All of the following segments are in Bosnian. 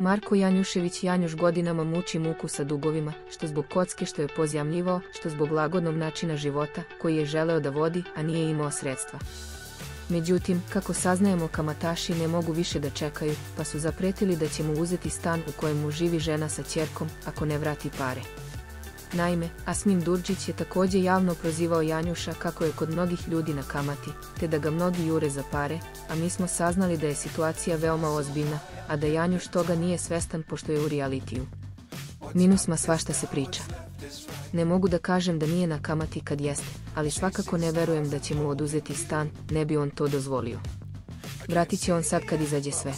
Marko Janjušević Janjuš godinama muči muku sa dugovima, što zbog kocke što je pozjamljivao, što zbog lagodnog načina života, koji je želeo da vodi, a nije imao sredstva. Međutim, kako saznajemo kamataši ne mogu više da čekaju, pa su zapretili da će mu uzeti stan u kojem mu živi žena sa ćerkom, ako ne vrati pare. Naime, Asmin Durđić je također javno prozivao Janjuša kako je kod mnogih ljudi na kamati, te da ga mnogi jure za pare, a mi smo saznali da je situacija veoma ozbiljna, a da Janjuš toga nije svestan pošto je u realitiju. Minus ma svašta se priča. Ne mogu da kažem da nije na kamati kad jeste, ali svakako ne verujem da će mu oduzeti stan, ne bi on to dozvolio. Vratit će on sad kad izađe sve.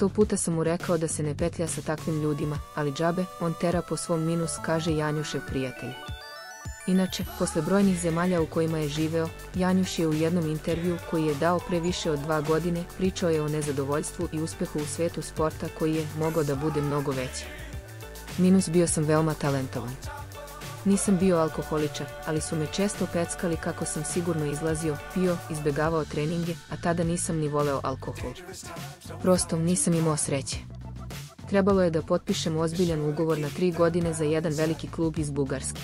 Sto puta sam mu rekao da se ne petlja sa takvim ljudima, ali džabe, on tera po svom minus, kaže Janjušev prijatelj. Inače, posle brojnih zemalja u kojima je živeo, Janjuš je u jednom intervju koji je dao pre više od dva godine pričao je o nezadovoljstvu i uspehu u svetu sporta koji je mogao da bude mnogo veći. Minus bio sam veoma talentovan. Nisam bio alkoholičar, ali su me često peckali kako sam sigurno izlazio, pio, izbegavao treninge, a tada nisam ni voleo alkohol. Prosto nisam imao sreće. Trebalo je da potpišem ozbiljan ugovor na tri godine za jedan veliki klub iz Bugarske.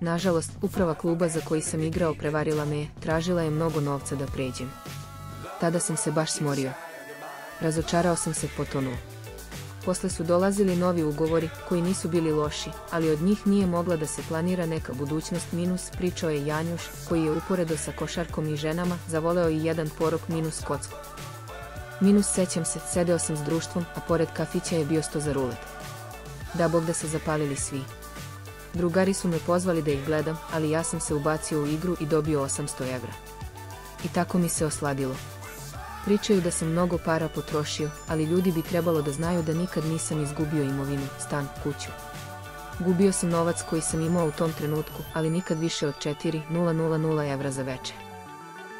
Nažalost, uprava kluba za koji sam igrao prevarila me je, tražila je mnogo novca da pređem. Tada sam se baš smorio. Razočarao sam se potonuo posle su dolazili novi ugovori koji nisu bili loši, ali od njih nije mogla da se planira neka budućnost minus, pričao je Janjuš, koji je uporedo sa košarkom i ženama zavoleo i jedan porok minus kocku. Minus sećam se, sedeo sam s društvom, a pored kafića je bio sto za rulet. Da bog da se zapalili svi. Drugari su me pozvali da ih gledam, ali ja sam se ubacio u igru i dobio 800 evra. I tako mi se osladilo. Pričaju da sam mnogo para potrošio, ali ljudi bi trebalo da znaju da nikad nisam izgubio imovinu, stan, kuću. Gubio sam novac koji sam imao u tom trenutku, ali nikad više od 4.000 evra za veče.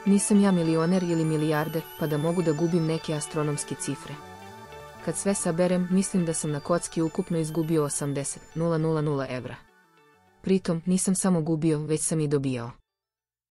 Nisam ja milioner ili milijarder, pa da mogu da gubim neke astronomske cifre. Kad sve saberem, mislim da sam na kocki ukupno izgubio 80.000 evra. Pritom, nisam samo gubio, već sam i dobijao.